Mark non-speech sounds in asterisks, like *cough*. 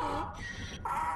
啊 *laughs* 啊